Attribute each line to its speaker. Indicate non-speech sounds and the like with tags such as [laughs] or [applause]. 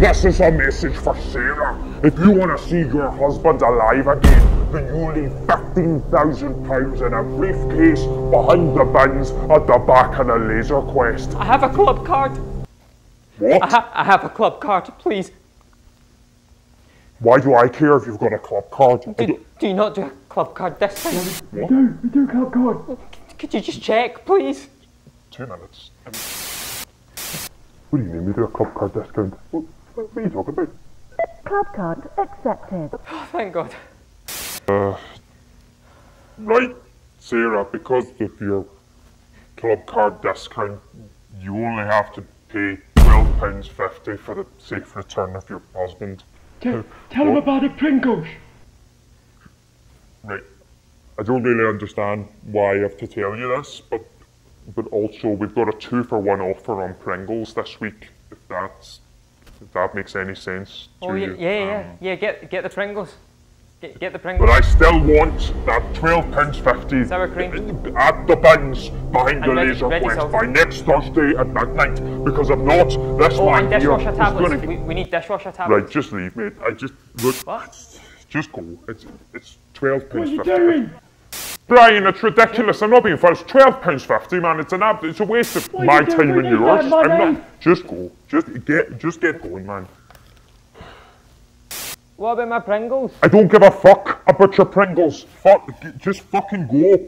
Speaker 1: This is a message for Sarah. If you want to see your husband alive again, then you leave £15,000 in a briefcase behind the bins at the back of the Laser Quest.
Speaker 2: I have a club card.
Speaker 1: What?
Speaker 2: I, ha- I have a club card, please.
Speaker 1: Why do I care if you've got a club card?
Speaker 2: Do,
Speaker 1: don't-
Speaker 2: you not do a club card discount?
Speaker 3: We do, we do club card.
Speaker 2: Could you just check, please?
Speaker 1: Two minutes. What do you mean we do a club card discount? What, what are you talking about?
Speaker 4: Club card accepted. [laughs]
Speaker 2: Oh, thank God.
Speaker 1: Uh, right, Sarah, because of your club card discount, you only have to pay £12.50 for the safe return of your husband.
Speaker 3: Tell, tell him about the Pringles.
Speaker 1: Right. I don't really understand why I have to tell you this, but but also we've got a two for one offer on Pringles this week. If that's if that makes any sense to
Speaker 2: Oh, yeah,
Speaker 1: you.
Speaker 2: yeah, yeah.
Speaker 1: Um,
Speaker 2: Yeah, get, get the Pringles. Get, get the Pringles.
Speaker 1: But I still want that twelve pounds fifty
Speaker 2: Sour cream.
Speaker 1: at the bins behind the
Speaker 2: And ready-
Speaker 1: laser
Speaker 2: ready
Speaker 1: quest
Speaker 2: salt.
Speaker 1: by next Thursday at midnight. Because if not, this
Speaker 2: Oh,
Speaker 1: man
Speaker 2: and
Speaker 1: here
Speaker 2: dishwasher
Speaker 1: is
Speaker 2: tablets.
Speaker 1: going to
Speaker 2: We, we need dishwasher tablets.
Speaker 1: right. Just leave, mate. I just look.
Speaker 2: What?
Speaker 1: Just go. It's it's twelve pounds fifty.
Speaker 3: What are you doing?
Speaker 1: Brian, it's ridiculous. I'm not being fair. It's twelve pounds fifty, man. It's an ab- It's a waste of
Speaker 3: What
Speaker 1: my
Speaker 3: you doing?
Speaker 1: time
Speaker 3: We
Speaker 1: and yours. I'm not. Just go. Just get. Just get going, man.
Speaker 2: What about my Pringles?
Speaker 1: I don't give a fuck about your Pringles. Fuck. Just fucking go.